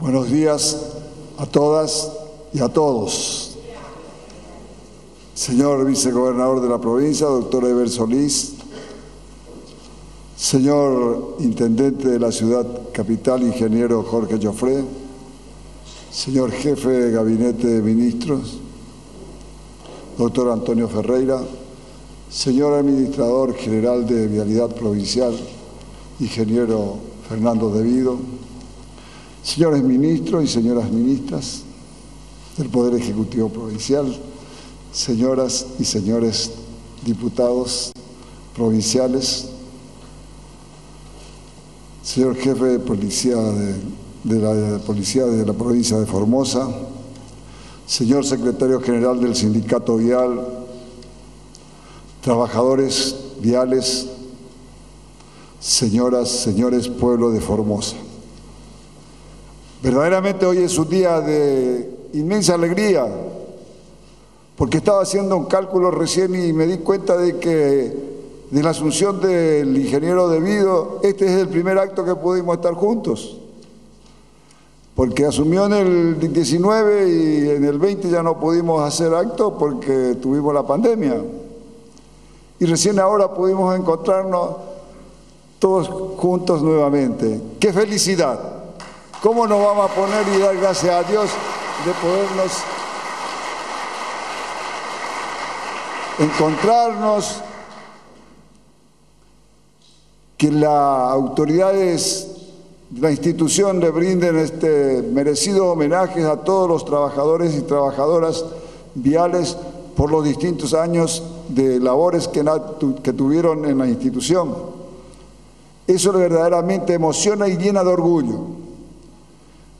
Buenos días a todas y a todos. Señor vicegobernador de la provincia, doctor Eber Solís, señor intendente de la ciudad capital, ingeniero Jorge Joffre, señor jefe de gabinete de ministros, doctor Antonio Ferreira, señor administrador general de Vialidad Provincial, ingeniero Fernando Devido, señores ministros y señoras ministras del Poder Ejecutivo Provincial, señoras y señores diputados provinciales, señor jefe de policía de, la de policía de la provincia de Formosa, señor secretario general del sindicato vial, trabajadores viales, señoras, señores, pueblo de Formosa. Verdaderamente hoy es un día de inmensa alegría, porque estaba haciendo un cálculo recién y me di cuenta de que de la asunción del ingeniero Devido, este es el primer acto que pudimos estar juntos, porque asumió en el 19 y en el 20 ya no pudimos hacer acto porque tuvimos la pandemia. Y recién ahora pudimos encontrarnos todos juntos nuevamente. ¡Qué felicidad! ¿Cómo nos vamos a poner y dar gracias a Dios de podernos encontrarnos, que las autoridades de la institución le brinden este merecido homenaje a todos los trabajadores y trabajadoras viales por los distintos años de labores que, tuvieron en la institución. Eso verdaderamente emociona y llena de orgullo,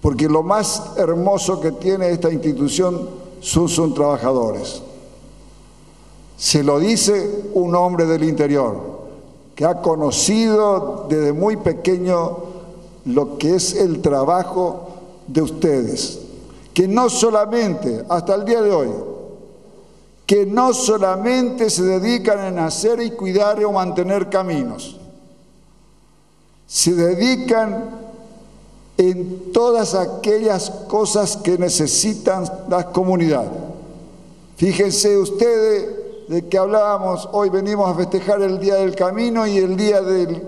porque lo más hermoso que tiene esta institución son sus trabajadores. Se lo dice un hombre del interior, que ha conocido desde muy pequeño lo que es el trabajo de ustedes, que no solamente, hasta el día de hoy, que no solamente se dedican en hacer y cuidar o mantener caminos, se dedican en todas aquellas cosas que necesitan la comunidad. Fíjense ustedes de que hablábamos, hoy venimos a festejar el Día del Camino y el Día del,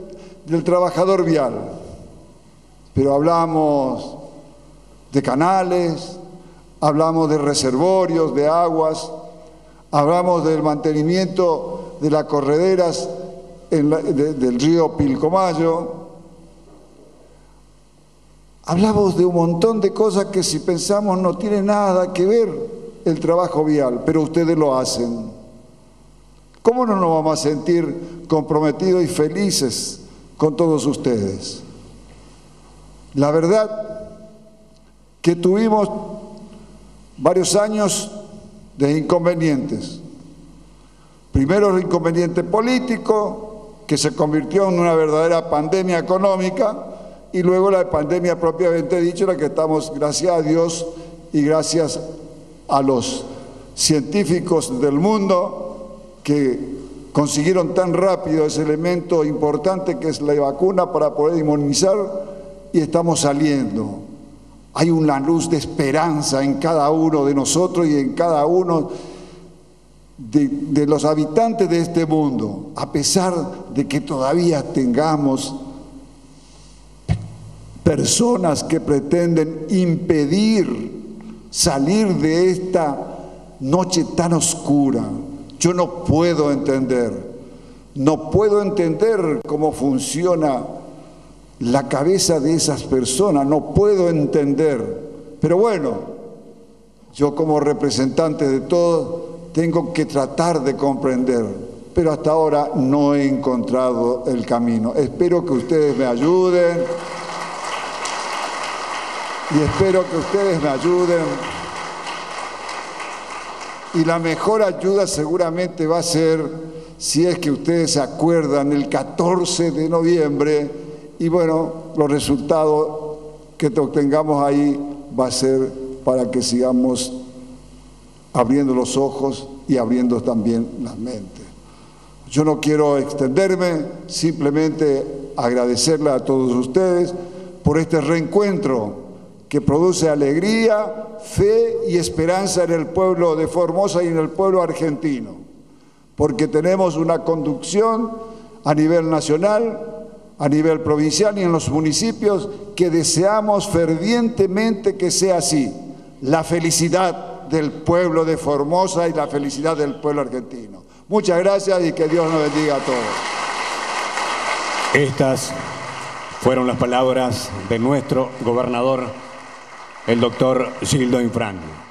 Trabajador Vial, pero hablamos de canales, hablamos de reservorios, de aguas, hablamos del mantenimiento de las correderas del río Pilcomayo, hablamos de un montón de cosas que si pensamos no tiene nada que ver el trabajo vial, pero ustedes lo hacen. ¿Cómo no nos vamos a sentir comprometidos y felices con todos ustedes? La verdad que tuvimos varios años de inconvenientes. Primero el inconveniente político, que se convirtió en una verdadera pandemia económica, y luego la pandemia propiamente dicho, la que estamos, gracias a Dios y gracias a los científicos del mundo, que consiguieron tan rápido ese elemento importante que es la vacuna para poder inmunizar y estamos saliendo. Hay una luz de esperanza en cada uno de nosotros y en cada uno de, de, los habitantes de este mundo, a pesar de que todavía tengamos personas que pretenden impedir salir de esta noche tan oscura. Yo no puedo entender, no puedo entender cómo funciona la cabeza de esas personas, no puedo entender. Pero bueno, yo como representante de todo tengo que tratar de comprender, pero hasta ahora no he encontrado el camino. Espero que ustedes me ayuden y espero que ustedes me ayuden. Y la mejor ayuda seguramente va a ser, si es que ustedes se acuerdan, el 14 de noviembre, y bueno, los resultados que obtengamos ahí va a ser para que sigamos abriendo los ojos y abriendo también las mentes. Yo no quiero extenderme, simplemente agradecerle a todos ustedes por este reencuentro que produce alegría, fe y esperanza en el pueblo de Formosa y en el pueblo argentino, porque tenemos una conducción a nivel nacional, a nivel provincial y en los municipios que deseamos fervientemente que sea así. La felicidad del pueblo de Formosa y la felicidad del pueblo argentino. Muchas gracias y que Dios nos bendiga a todos. Estas fueron las palabras de nuestro gobernador, el doctor Gildo Infran.